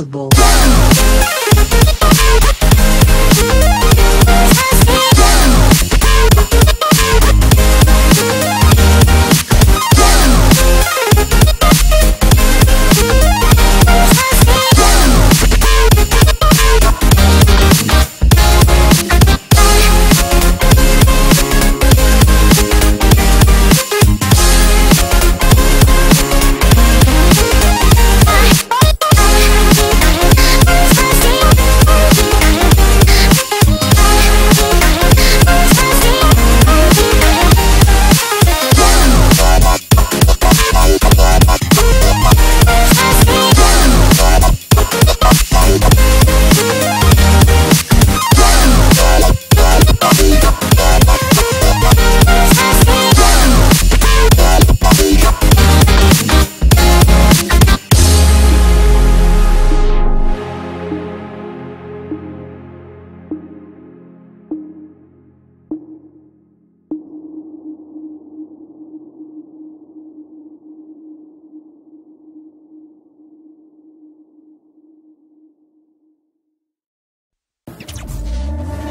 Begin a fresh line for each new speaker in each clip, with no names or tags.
Invincible.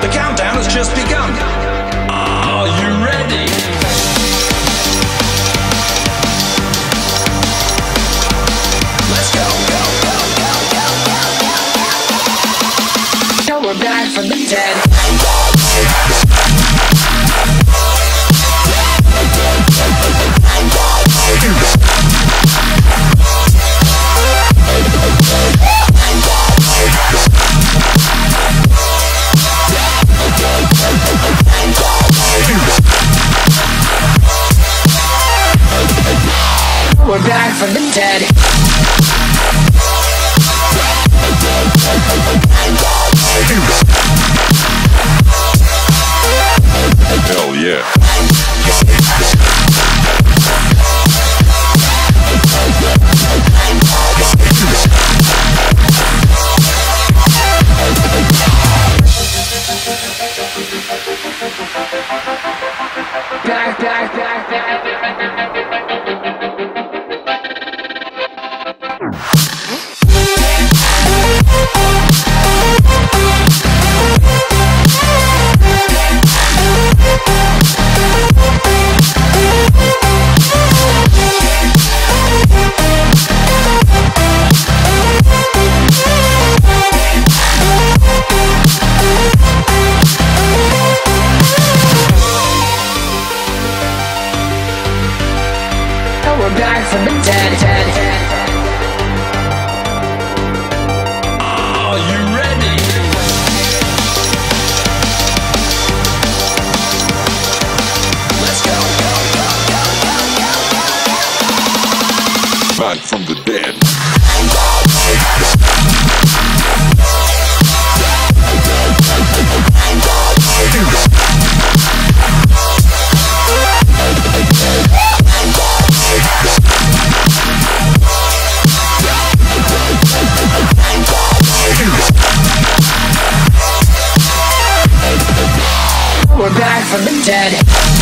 The countdown has just begun. Are you ready? Let's go, go, go, go, go, go, go, go.
Now we're back from the dead. Back from the dead.
Hell yeah.
Back, back, back, back. Back from the dead.
Are you ready? Let's go, go, go, go, go, go, go.
Back from the dead.
From the dead.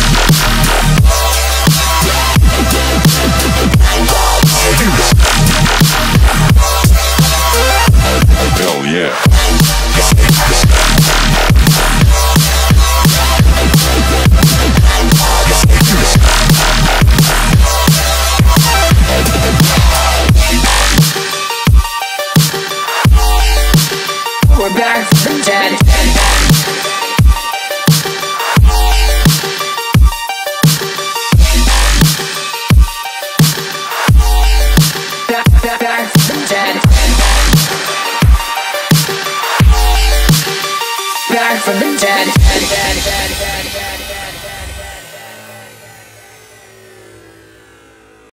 Back from